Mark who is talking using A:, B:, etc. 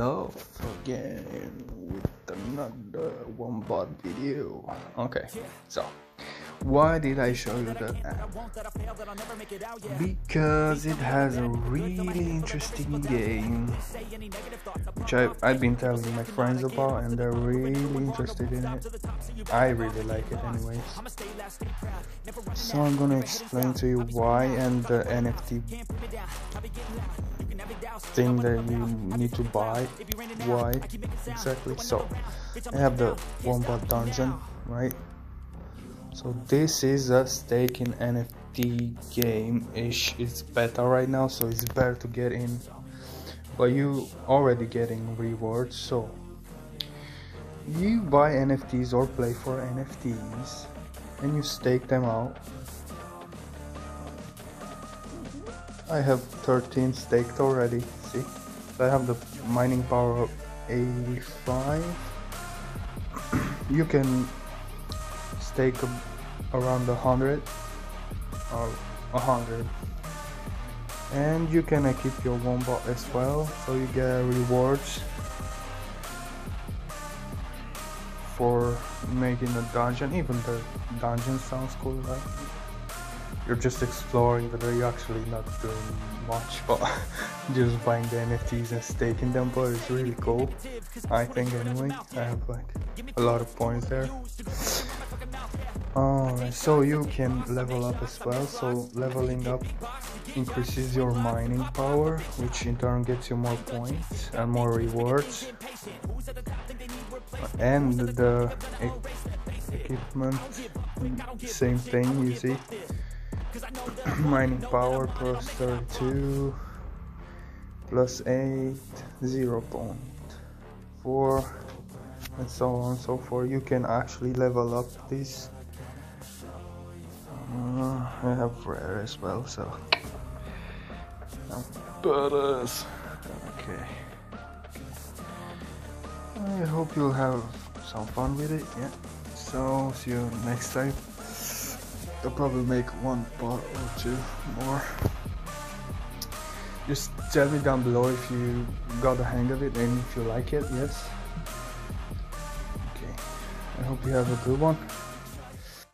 A: off again with another Wombat video. Okay, so why did I show you that? Because it has a really interesting game which I, I've been telling my friends about and they're really interested in it. I really like it anyways. So I'm gonna explain to you why and the NFT thing that you need to buy. Why exactly? So I have the Wombat Dungeon, right? So this is a staking NFT game-ish. It's beta right now, so it's better to get in. But you already getting rewards, so you buy NFTs or play for NFTs and you stake them out. I have 13 staked already, see? So I have the mining power of 85. you can stake around 100 or 100 and you can equip your wombat as well so you get rewards for making a dungeon even the dungeon sounds cool right you're just exploring but you're actually not doing much but just buying the NFTs and staking them but it's really cool I think anyway I have like a lot of points there Alright, so you can level up as well, so leveling up increases your mining power, which in turn gets you more points and more rewards. And the equipment, same thing you see. mining power plus 32 plus 8, 0 0.4 and so on and so forth. You can actually level up this uh, I have rare as well, so. Butters. Okay. I hope you'll have some fun with it. Yeah. So see you next time. I'll probably make one part or two more. Just tell me down below if you got the hang of it and if you like it. Yes. Okay. I hope you have a good one.